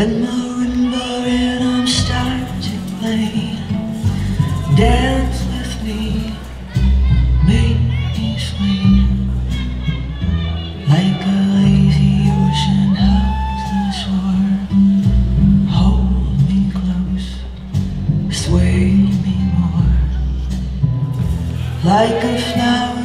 When marimba rhythm starts to play, dance with me, make me swing like a lazy ocean hugs the shore. Hold me close, sway me more, like a flower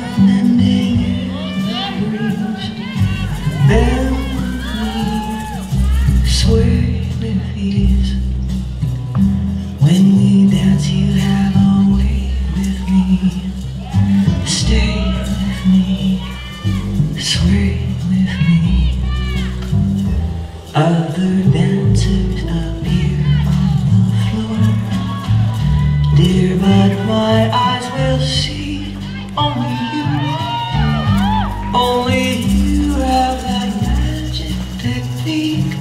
Other dancers appear on the floor. Dear, but my eyes will see only you. Only you have that magic technique.